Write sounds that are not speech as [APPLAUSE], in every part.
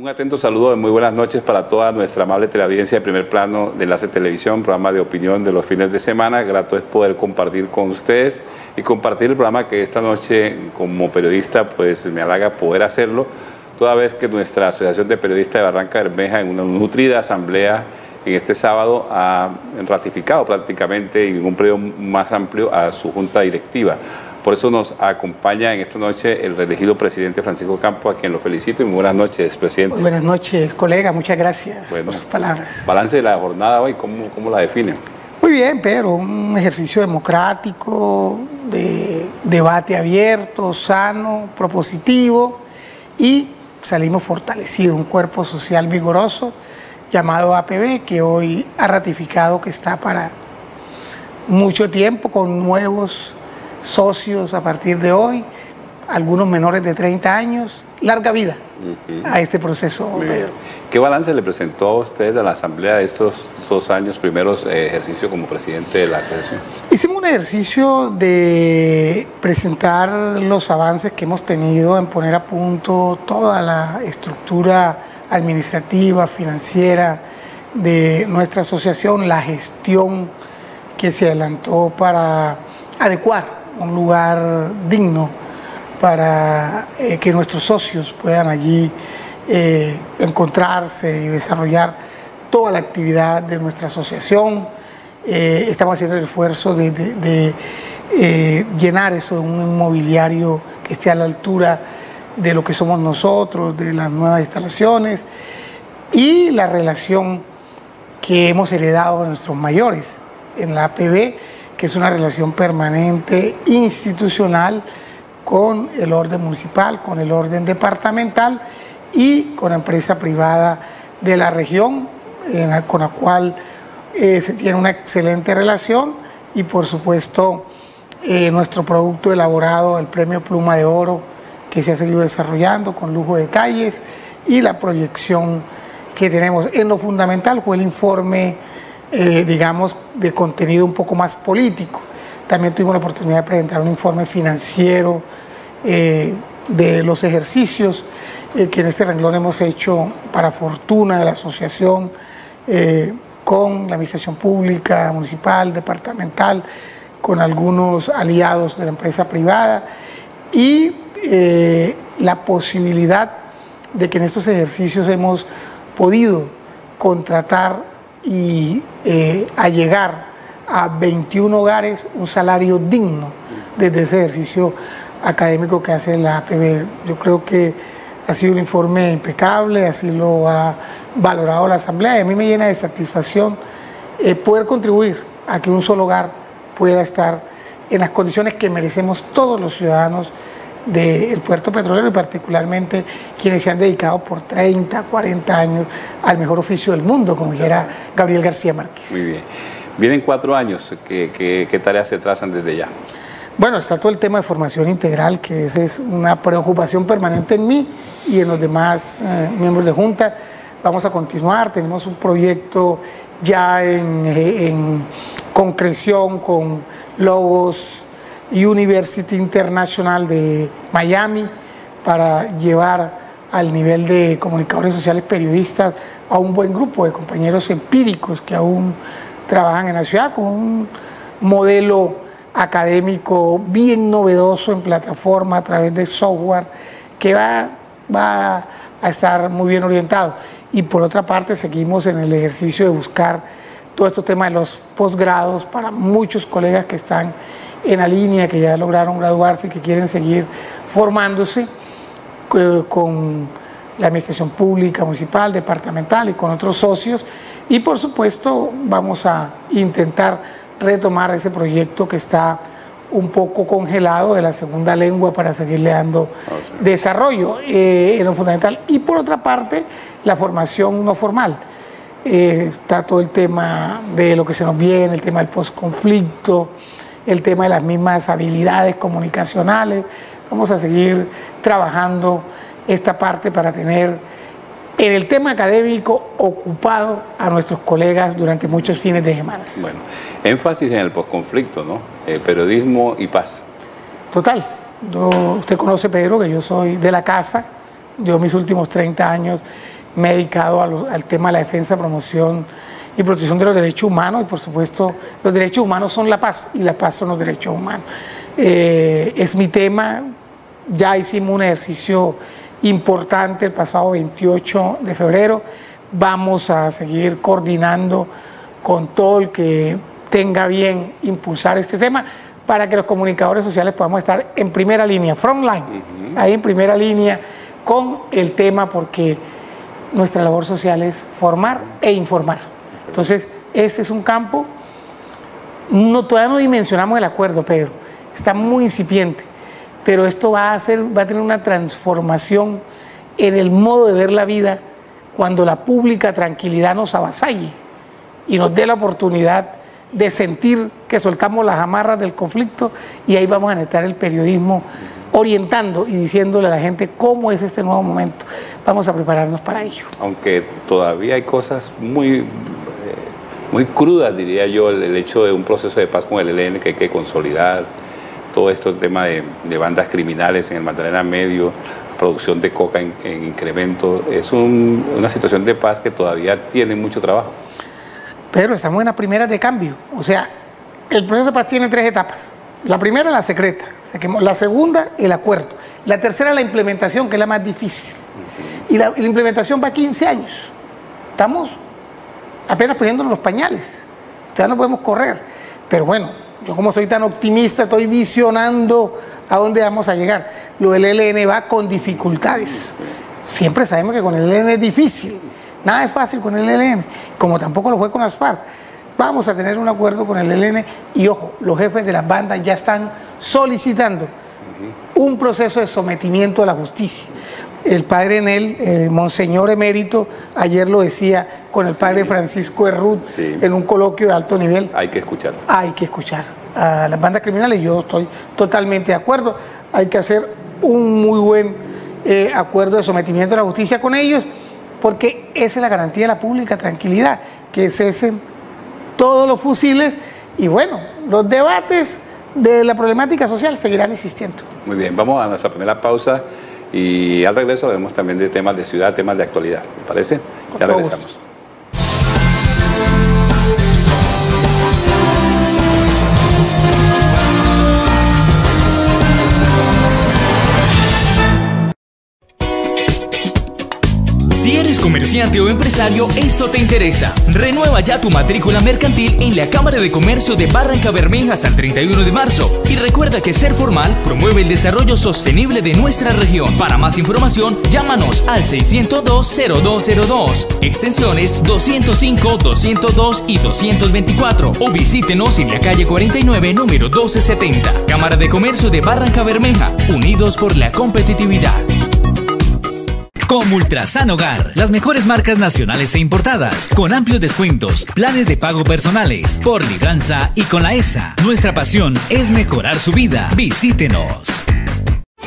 Un atento saludo de muy buenas noches para toda nuestra amable teleaudiencia de primer plano de Enlace Televisión, programa de opinión de los fines de semana. Grato es poder compartir con ustedes y compartir el programa que esta noche como periodista pues me halaga poder hacerlo, toda vez que nuestra Asociación de Periodistas de Barranca Bermeja en una nutrida asamblea en este sábado ha ratificado prácticamente en un periodo más amplio a su junta directiva. Por eso nos acompaña en esta noche el reelegido presidente Francisco Campo, a quien lo felicito y muy buenas noches, presidente. buenas noches, colega, muchas gracias por sus palabras. Balance de la jornada hoy, ¿cómo, cómo la define? Muy bien, pero un ejercicio democrático, de debate abierto, sano, propositivo y salimos fortalecidos, un cuerpo social vigoroso llamado APB que hoy ha ratificado que está para mucho tiempo con nuevos socios a partir de hoy, algunos menores de 30 años, larga vida a este proceso, ¿Qué balance le presentó a usted a la Asamblea de estos dos años, primeros eh, ejercicios como presidente de la asociación? Hicimos un ejercicio de presentar los avances que hemos tenido en poner a punto toda la estructura administrativa, financiera de nuestra asociación, la gestión que se adelantó para adecuar un lugar digno para eh, que nuestros socios puedan allí eh, encontrarse y desarrollar toda la actividad de nuestra asociación. Eh, estamos haciendo el esfuerzo de, llenar eso de un inmobiliario que esté a la altura de lo que somos nosotros, de las nuevas instalaciones y la relación que hemos heredado de nuestros mayores en la APB que es una relación permanente institucional con el orden municipal, con el orden departamental y con la empresa privada de la región, con la cual eh, se tiene una excelente relación y por supuesto eh, nuestro producto elaborado, el premio Pluma de Oro, que se ha seguido desarrollando con lujo de detalles y la proyección que tenemos. En lo fundamental fue el informe eh, digamos, de contenido un poco más político. También tuvimos la oportunidad de presentar un informe financiero eh, de los ejercicios eh, que en este renglón hemos hecho para fortuna de la asociación con la administración pública, municipal, departamental, con algunos aliados de la empresa privada y la posibilidad de que en estos ejercicios hemos podido contratar y eh, a llegar a 21 hogares un salario digno desde ese ejercicio académico que hace la APB. Yo creo que ha sido un informe impecable, así lo ha valorado la Asamblea y a mí me llena de satisfacción eh, poder contribuir a que un solo hogar pueda estar en las condiciones que merecemos todos los ciudadanos del puerto petrolero y particularmente quienes se han dedicado por 30, 40 años al mejor oficio del mundo, como dijera Gabriel García Márquez. Muy bien. Vienen cuatro años, ¿qué, tareas se trazan desde ya? Bueno, está todo el tema de formación integral, que esa es una preocupación permanente en mí y en los demás eh, miembros de Junta. Vamos a continuar, tenemos un proyecto ya en, en concreción con logos University International de Miami para llevar al nivel de comunicadores sociales periodistas a un buen grupo de compañeros empíricos que aún trabajan en la ciudad con un modelo académico bien novedoso en plataforma a través de software que va, va a estar muy bien orientado. Y por otra parte seguimos en el ejercicio de buscar todo este tema de los posgrados para muchos colegas que están en la línea, que ya lograron graduarse y que quieren seguir formándose con la administración pública, municipal, departamental y con otros socios. Y por supuesto vamos a intentar retomar ese proyecto que está un poco congelado de la segunda lengua para seguirle dando ah, desarrollo eh, en lo fundamental. Y por otra parte, la formación no formal. Eh, está todo el tema de lo que se nos viene, el tema del posconflicto, el tema de las mismas habilidades comunicacionales. Vamos a seguir trabajando esta parte para tener en el tema académico ocupado a nuestros colegas durante muchos fines de semana. Bueno, énfasis en el posconflicto, ¿no? Eh, periodismo y paz. Total. usted conoce, Pedro, que yo soy de la casa Yo mis últimos 30 años me he dedicado al tema de la defensa, promoción y protección de los derechos humanos y por supuesto los derechos humanos son la paz y la paz son los derechos humanos. Eh, es mi tema, ya hicimos un ejercicio importante el pasado 28 de febrero, vamos a seguir coordinando con todo el que tenga bien impulsar este tema para que los comunicadores sociales podamos estar en primera línea, frontline, ahí en primera línea con el tema porque nuestra labor social es formar e informar. Entonces, este es un campo, no, todavía no dimensionamos el acuerdo, Pedro, está muy incipiente, pero esto va a, hacer, va a tener una transformación en el modo de ver la vida cuando la pública tranquilidad nos avasalle y nos dé la oportunidad de sentir que soltamos las amarras del conflicto y ahí vamos a necesitar el periodismo orientando y diciéndole a la gente cómo es este nuevo momento. Vamos a prepararnos para ello. Aunque todavía hay cosas muy, muy crudas, diría yo, el, hecho de un proceso de paz con el ELN que hay que consolidar, todo esto, el tema de, bandas criminales en el Magdalena Medio, producción de coca en, incremento, es una situación de paz que todavía tiene mucho trabajo. Pero estamos en la primera de cambio. O sea, el proceso de paz tiene tres etapas. La primera, la secreta. La segunda, el acuerdo. La tercera, la implementación, que es la más difícil. Y la, implementación va a 15 años. Estamos apenas poniéndonos los pañales. Ya no podemos correr. Pero bueno, yo como soy tan optimista, estoy visionando a dónde vamos a llegar. Lo del ELN va con dificultades. Siempre sabemos que con el ELN es difícil. Nada es fácil con el ELN, como tampoco lo fue con las FARC. Vamos a tener un acuerdo con el ELN y ojo, los jefes de las bandas ya están solicitando un proceso de sometimiento a la justicia. El padre Enel, el monseñor emérito, ayer lo decía con el padre Francisco Herrut en un coloquio de alto nivel. Hay que escuchar. Hay que escuchar a las bandas criminales, yo estoy totalmente de acuerdo. Hay que hacer un muy buen eh, acuerdo de sometimiento a la justicia con ellos porque esa es la garantía de la pública tranquilidad, que cesen todos los fusiles y bueno, los debates de la problemática social seguirán existiendo. Muy bien, vamos a nuestra primera pausa y al regreso veremos también de temas de ciudad, temas de actualidad, ¿me parece? ya regresamos. Comerciante o empresario, esto te interesa. Renueva ya tu matrícula mercantil en la Cámara de Comercio de Barranca Bermeja hasta el 31 de marzo. Y recuerda que Ser Formal promueve el desarrollo sostenible de nuestra región. Para más información, llámanos al 602-0202, extensiones 205, 202 y 224 o visítenos en la calle 49, número 1270. Cámara de Comercio de Barranca Bermeja, unidos por la competitividad. Como Ultrasan Hogar, las mejores marcas nacionales e importadas, con amplios descuentos, planes de pago personales, por libranza y con la ESA. Nuestra pasión es mejorar su vida. Visítenos.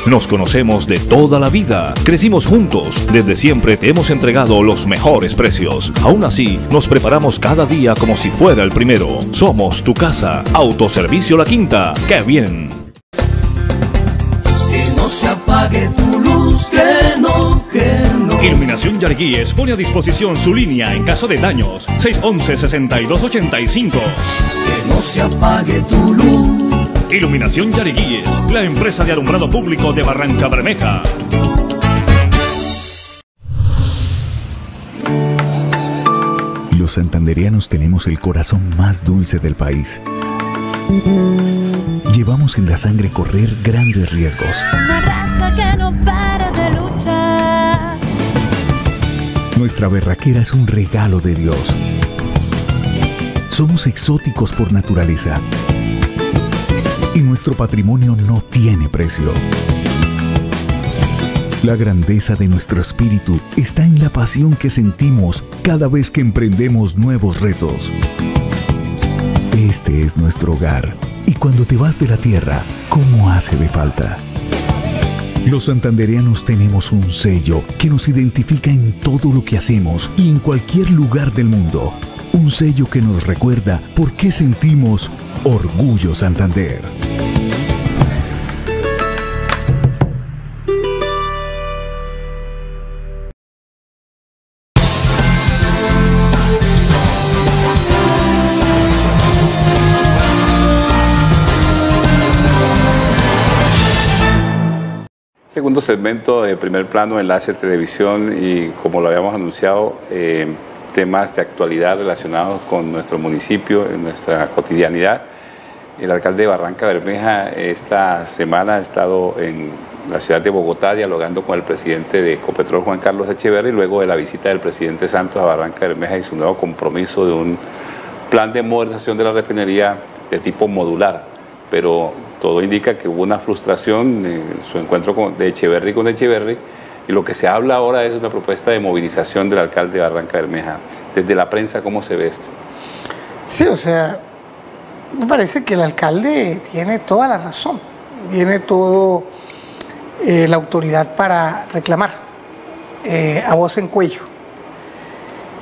Nos conocemos de toda la vida, crecimos juntos, desde siempre te hemos entregado los mejores precios. Aún así, nos preparamos cada día como si fuera el primero. Somos tu casa, Autoservicio La Quinta. ¡Qué bien! Que no se apague tu luz, que no Iluminación Yarguíes pone a disposición su línea en caso de daños. 611-6285. Que no se apague tu luz. Iluminación Yariguíes, la empresa de alumbrado público de Barranca Bermeja. Los santanderianos tenemos el corazón más dulce del país. Llevamos en la sangre correr grandes riesgos. Una raza que no para de luchar. Nuestra berraquera es un regalo de Dios. Somos exóticos por naturaleza. Y nuestro patrimonio no tiene precio. La grandeza de nuestro espíritu está en la pasión que sentimos cada vez que emprendemos nuevos retos. Este es nuestro hogar. Cuando te vas de la tierra, ¿cómo hace de falta? Los santandereanos tenemos un sello que nos identifica en todo lo que hacemos y en cualquier lugar del mundo. Un sello que nos recuerda por qué sentimos Orgullo Santander. Segundo segmento de primer plano, enlace televisión y como lo habíamos anunciado, eh, temas de actualidad relacionados con nuestro municipio, en nuestra cotidianidad. El alcalde de Barranca Bermeja esta semana ha estado en la ciudad de Bogotá dialogando con el presidente de Copetrol, Juan Carlos Echeverri, luego de la visita del presidente Santos a Barranca Bermeja y su nuevo compromiso de un plan de modernización de la refinería de tipo modular. Pero todo indica que hubo una frustración en su encuentro con, de Echeverry con Echeverry y lo que se habla ahora es una propuesta de movilización del alcalde de Barranca Bermeja. Desde la prensa, ¿cómo se ve esto? Sí, o sea, me parece que el alcalde tiene toda la razón, tiene toda eh, la autoridad para reclamar eh, a voz en cuello.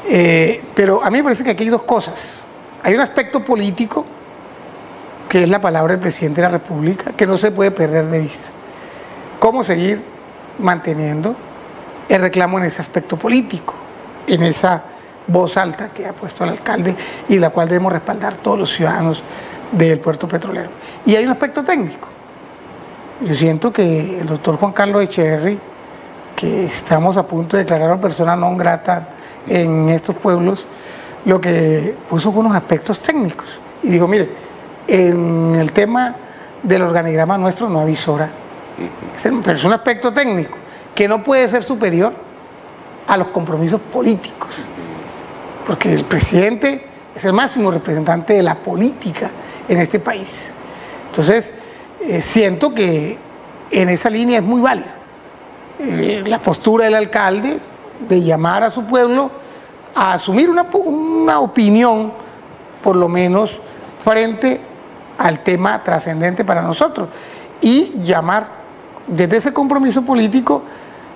Eh, pero a mí me parece que aquí hay dos cosas. Hay un aspecto político que es la palabra del presidente de la República, que no se puede perder de vista. ¿Cómo seguir manteniendo el reclamo en ese aspecto político, en esa voz alta que ha puesto el alcalde y la cual debemos respaldar todos los ciudadanos del puerto petrolero? Y hay un aspecto técnico. Yo siento que el doctor Juan Carlos Echeverry, que estamos a punto de declarar a persona no grata en estos pueblos, lo que puso unos aspectos técnicos. Y dijo, mire, en el tema del organigrama nuestro no avisora. Pero es un aspecto técnico que no puede ser superior a los compromisos políticos. Porque el presidente es el máximo representante de la política en este país. Entonces, eh, siento que en esa línea es muy válida eh, la postura del alcalde de llamar a su pueblo a asumir una, una opinión, por lo menos, frente al tema trascendente para nosotros. Y llamar desde ese compromiso político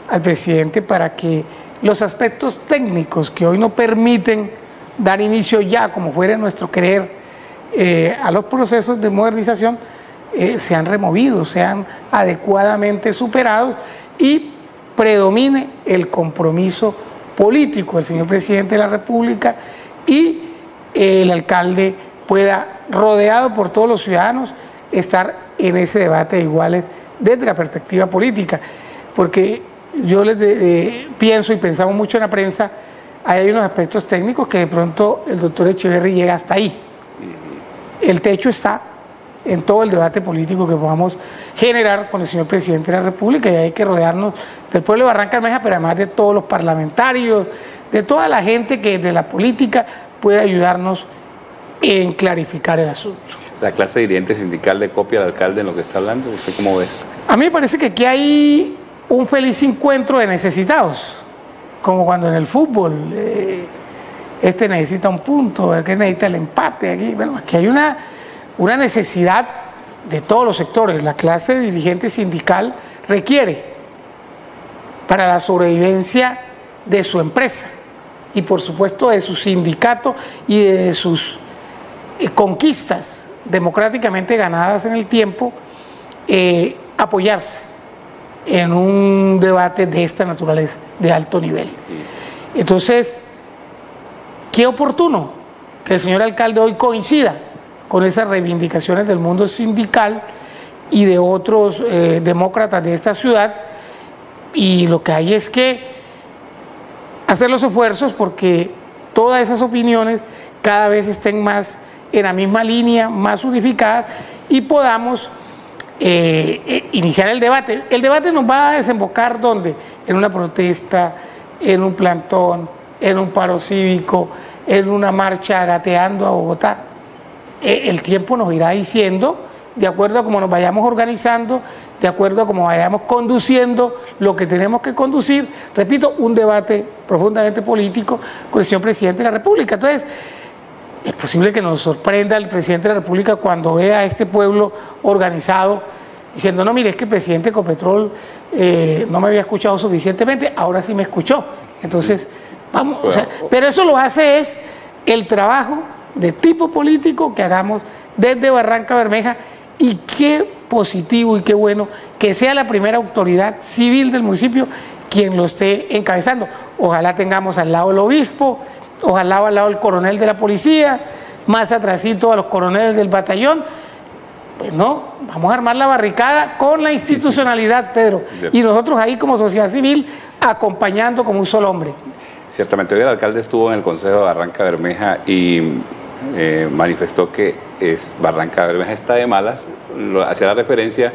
al presidente para que los aspectos técnicos que hoy no permiten dar inicio ya, como fuera nuestro creer, eh, a los procesos de modernización, eh, sean removidos, sean adecuadamente superados y predomine el compromiso político del señor presidente de la República y el alcalde pueda rodeado por todos los ciudadanos, estar en ese debate de iguales desde la perspectiva política. Porque yo les pienso y pensamos mucho en la prensa, hay unos aspectos técnicos que de pronto el doctor Echeverry llega hasta ahí. El techo está en todo el debate político que podamos generar con el señor presidente de la República y hay que rodearnos del pueblo de Barranca Bermeja, pero además de todos los parlamentarios, de toda la gente que de la política puede ayudarnos en clarificar el asunto. La clase dirigente sindical de copia al alcalde en lo que está hablando, ¿usted cómo ves? A mí me parece que aquí hay un feliz encuentro de necesitados, como cuando en el fútbol eh, este necesita un punto, el que necesita el empate, aquí, bueno, aquí hay una, una necesidad de todos los sectores, la clase dirigente sindical requiere para la sobrevivencia de su empresa y por supuesto de su sindicato y de sus conquistas democráticamente ganadas en el tiempo, eh, apoyarse en un debate de esta naturaleza, de alto nivel. Entonces, qué oportuno que el señor alcalde hoy coincida con esas reivindicaciones del mundo sindical y de otros eh, demócratas de esta ciudad, y lo que hay es que hacer los esfuerzos porque todas esas opiniones cada vez estén más en la misma línea, más unificada y podamos eh, eh, iniciar el debate. El debate nos va a desembocar ¿dónde? En una protesta, en un plantón, en un paro cívico, en una marcha gateando a Bogotá. Eh, el tiempo nos irá diciendo, de acuerdo a cómo nos vayamos organizando, de acuerdo a cómo vayamos conduciendo lo que tenemos que conducir, repito, un debate profundamente político con el señor presidente de la República. Entonces, es posible que nos sorprenda el presidente de la República cuando vea a este pueblo organizado diciendo, no, mire, es que el presidente Copetrol eh, no me había escuchado suficientemente, ahora sí me escuchó. Entonces, vamos, pero eso lo hace es el trabajo de tipo político que hagamos desde Barranca Bermeja y qué positivo y qué bueno que sea la primera autoridad civil del municipio quien lo esté encabezando. Ojalá tengamos al lado el obispo, ojalá al lado el coronel de la policía, más atrásito a los coroneles del batallón Pues no, vamos a armar la barricada con la institucionalidad, Pedro. Y nosotros ahí como sociedad civil acompañando como un solo hombre. Ciertamente, hoy el alcalde estuvo en el Consejo de Barranca Bermeja y eh, manifestó que es, Barranca Bermeja está de malas, lo, hacía la referencia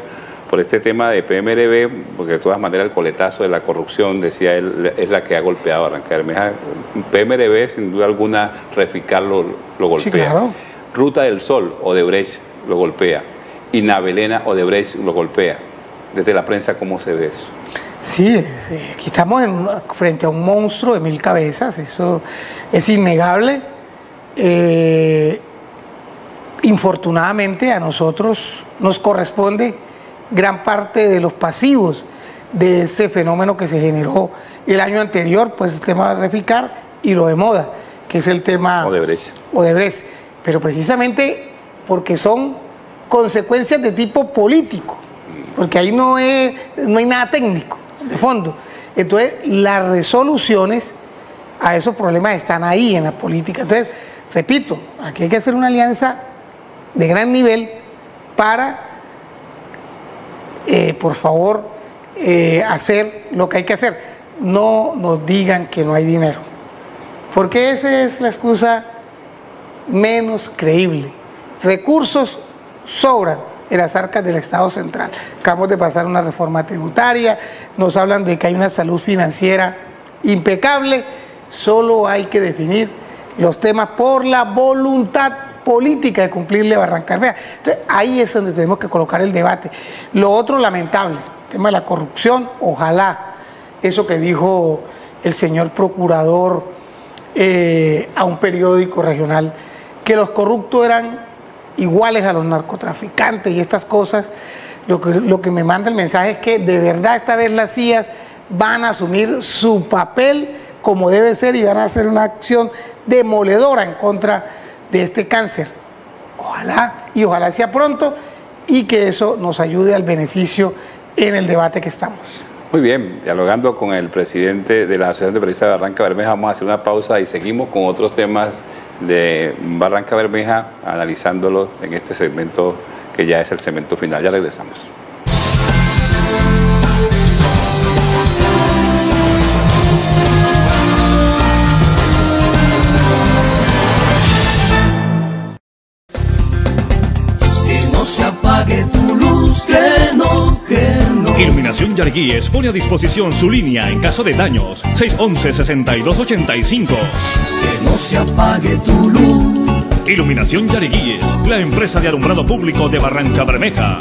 por este tema de PMRB, porque de todas maneras el coletazo de la corrupción, decía él, es la que ha golpeado a Barranca Bermeja. PMRB, sin duda alguna, Reficar lo, lo golpea. Sí, claro. Ruta del Sol, Odebrecht lo golpea. Y Navelena, Odebrecht lo golpea. Desde la prensa, ¿cómo se ve eso? Sí, eh, aquí estamos en frente a un monstruo de mil cabezas, eso es innegable. Eh, infortunadamente a nosotros nos corresponde gran parte de los pasivos de ese fenómeno que se generó el año anterior, pues el tema de Reficar y lo de moda, que es el tema Odebrecht. Odebrecht, pero precisamente porque son consecuencias de tipo político, porque ahí no, es, no hay nada técnico de fondo. Entonces, las resoluciones a esos problemas están ahí en la política. Entonces, repito, aquí hay que hacer una alianza de gran nivel para, eh, por favor, eh, hacer lo que hay que hacer. No nos digan que no hay dinero, porque esa es la excusa menos creíble. Recursos sobran en las arcas del Estado central. Acabamos de pasar una reforma tributaria, nos hablan de que hay una salud financiera impecable, solo hay que definir los temas por la voluntad política de cumplirle a Barranca Bermeja. Entonces, ahí es donde tenemos que colocar el debate. Lo otro lamentable, el tema de la corrupción, ojalá eso que dijo el señor procurador eh, a un periódico regional, que los corruptos eran iguales a los narcotraficantes y estas cosas, lo que, lo que me manda el mensaje es que de verdad esta vez las CIAs van a asumir su papel como debe ser y van a hacer una acción demoledora en contra de este cáncer. Ojalá y ojalá sea pronto y que eso nos ayude al beneficio en el debate que estamos. Muy bien, dialogando con el presidente de la Asociación de Periodistas de Barranca Bermeja, vamos a hacer una pausa y seguimos con otros temas de Barranca Bermeja, analizándolos en este segmento que ya es el segmento final. Ya regresamos. Iluminación Yarguíes pone a disposición su línea en caso de daños. 611-6285. Que no se apague tu luz. Iluminación Yariguíes, la empresa de alumbrado público de Barranca Bermeja.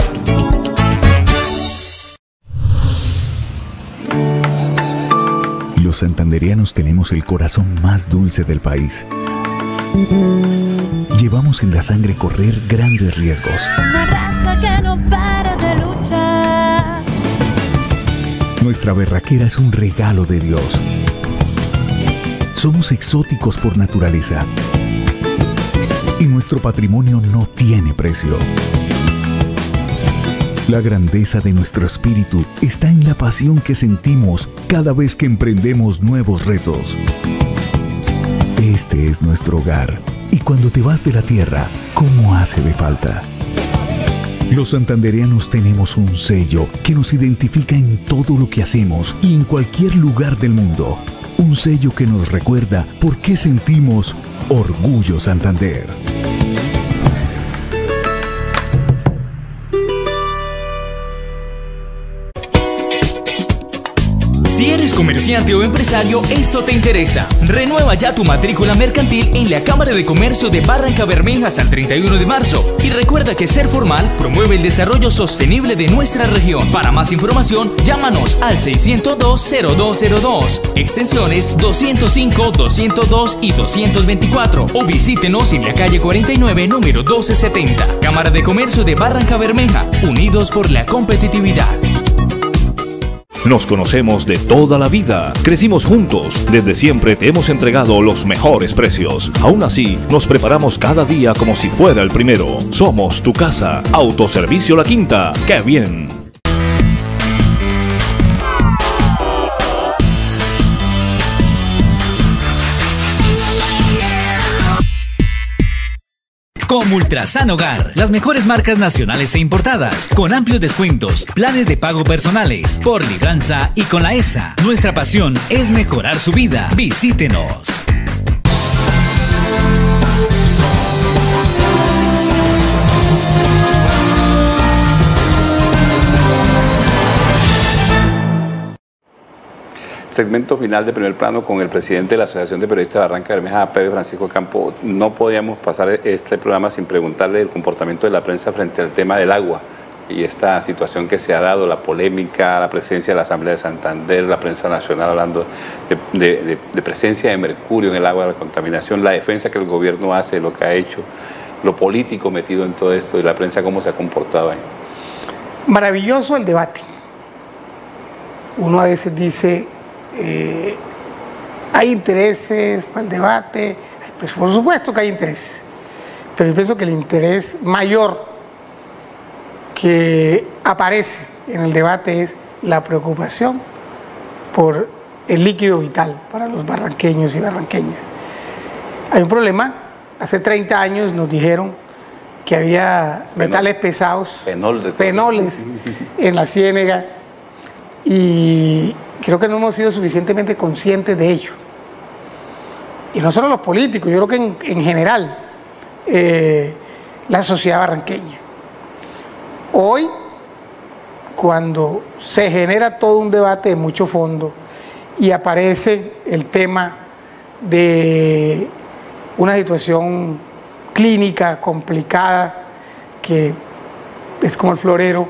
Los santandereanos tenemos el corazón más dulce del país. Llevamos en la sangre correr grandes riesgos. Una raza que no para Nuestra berraquera es un regalo de Dios. Somos exóticos por naturaleza. Y nuestro patrimonio no tiene precio. La grandeza de nuestro espíritu está en la pasión que sentimos cada vez que emprendemos nuevos retos. Este es nuestro hogar. Y cuando te vas de la tierra, ¿cómo hace de falta? Los santandereanos tenemos un sello que nos identifica en todo lo que hacemos y en cualquier lugar del mundo. Un sello que nos recuerda por qué sentimos Orgullo Santander. Comerciante o empresario, esto te interesa. Renueva ya tu matrícula mercantil en la Cámara de Comercio de Barranca Bermeja hasta el 31 de marzo. Y recuerda que Ser Formal promueve el desarrollo sostenible de nuestra región. Para más información, llámanos al 602-0202, extensiones 205, 202 y 224 o visítenos en la calle 49, número 1270. Cámara de Comercio de Barranca Bermeja, unidos por la competitividad. Nos conocemos de toda la vida, crecimos juntos, desde siempre te hemos entregado los mejores precios. Aún así, nos preparamos cada día como si fuera el primero. Somos tu casa, Autoservicio La Quinta. ¡Qué bien! Como Ultrasan Hogar, las mejores marcas nacionales e importadas, con amplios descuentos, planes de pago personales, por libranza y con la ESA. Nuestra pasión es mejorar su vida. Visítenos. Segmento final de primer plano con el presidente de la Asociación de Periodistas de Barranca Bermeja, Pedro Francisco Campo. No podíamos pasar este programa sin preguntarle el comportamiento de la prensa frente al tema del agua y esta situación que se ha dado, la polémica, la presencia de la Asamblea de Santander, la prensa nacional hablando de, presencia de mercurio en el agua, la contaminación, la defensa que el gobierno hace, lo que ha hecho, lo político metido en todo esto y la prensa cómo se ha comportado ahí. Maravilloso el debate. Uno a veces dice, eh, hay intereses para el debate, pues por supuesto que hay interés, pero yo pienso que el interés mayor que aparece en el debate es la preocupación por el líquido vital para los barranqueños y barranqueñas. Hay un problema, hace 30 años nos dijeron que había metales pesados, fenoles en la ciénega y creo que no hemos sido suficientemente conscientes de ello. Y no solo los políticos, yo creo que en, general eh, la sociedad barranqueña. Hoy, cuando se genera todo un debate de mucho fondo y aparece el tema de una situación clínica complicada que es como el florero,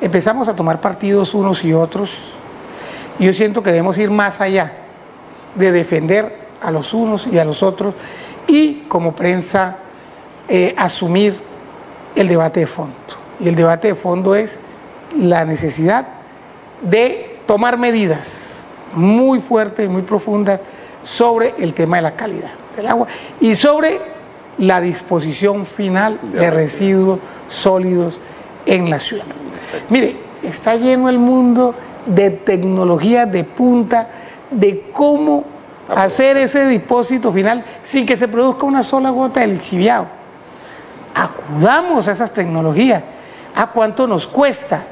empezamos a tomar partidos unos y otros yo siento que debemos ir más allá de defender a los unos y a los otros y como prensa eh, asumir el debate de fondo. Y el debate de fondo es la necesidad de tomar medidas muy fuertes y muy profundas sobre el tema de la calidad del agua y sobre la disposición final de residuos sólidos en la ciudad. Mire, está lleno el mundo de tecnología de punta, de cómo hacer ese depósito final sin que se produzca una sola gota de lixiviado. Acudamos a esas tecnologías. ¿A cuánto nos cuesta?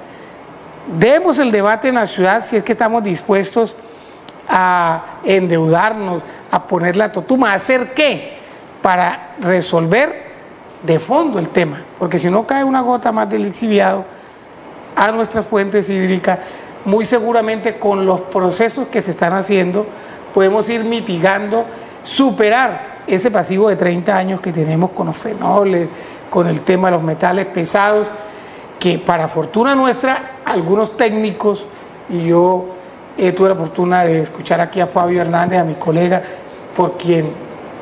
Demos el debate en la ciudad si es que estamos dispuestos a endeudarnos, a poner la totuma, a hacer qué para resolver de fondo el tema. Porque si no cae una gota más de lixiviado a nuestras fuentes hídricas, muy seguramente con los procesos que se están haciendo podemos ir mitigando, superar ese pasivo de 30 años que tenemos con los fenoles, con el tema de los metales pesados, que para fortuna nuestra, algunos técnicos, y yo eh, tuve la fortuna de escuchar aquí a Fabio Hernández, a mi colega, por quien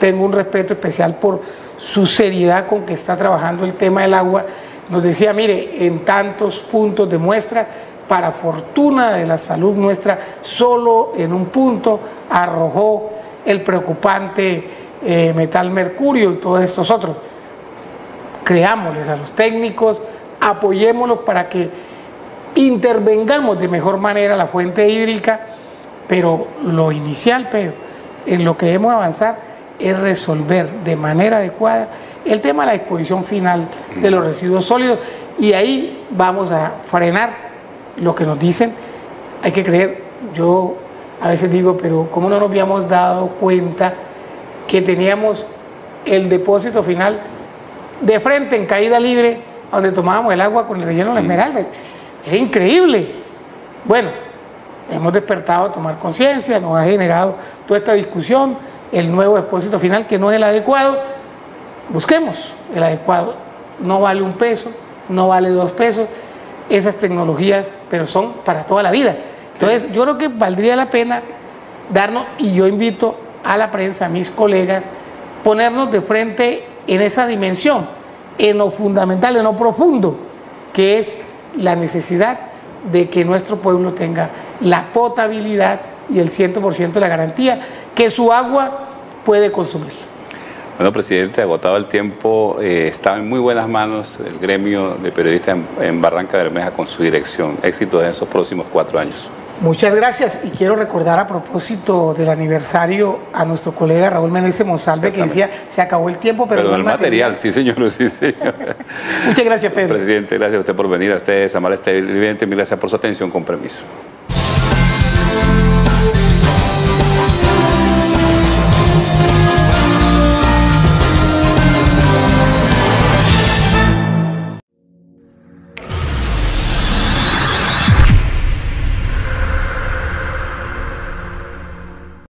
tengo un respeto especial por su seriedad con que está trabajando el tema del agua, nos decía, mire, en tantos puntos de muestra para fortuna de la salud nuestra, solo en un punto arrojó el preocupante eh, metal mercurio y todos estos otros. Creámosles a los técnicos, apoyémoslos para que intervengamos de mejor manera la fuente hídrica, pero lo inicial, pero en lo que debemos avanzar es resolver de manera adecuada el tema de la exposición final de los residuos sólidos y ahí vamos a frenar lo que nos dicen, hay que creer. Yo a veces digo, pero ¿cómo no nos habíamos dado cuenta que teníamos el depósito final de frente en caída libre, donde tomábamos el agua con el relleno de la esmeralda? Es increíble. Bueno, hemos despertado a tomar conciencia, nos ha generado toda esta discusión, el nuevo depósito final que no es el adecuado, busquemos el adecuado. No vale un peso, no vale dos pesos, esas tecnologías, pero son para toda la vida. Entonces, yo creo que valdría la pena darnos, y yo invito a la prensa, a mis colegas, ponernos de frente en esa dimensión, en lo fundamental, en lo profundo, que es la necesidad de que nuestro pueblo tenga la potabilidad y el 100% de la garantía que su agua puede consumir. Bueno, presidente, agotado el tiempo, eh, estaba en muy buenas manos el gremio de periodistas en, Barranca Bermeja con su dirección. Éxitos en esos próximos cuatro años. Muchas gracias y quiero recordar a propósito del aniversario a nuestro colega Raúl Meneses Monsalve que decía se acabó el tiempo pero, Pero no el material, sí señor, [LAUGHS] sí señor. Muchas gracias Pedro. Presidente, gracias a usted por venir, a ustedes, amables televidentes, mil gracias por su atención, con permiso.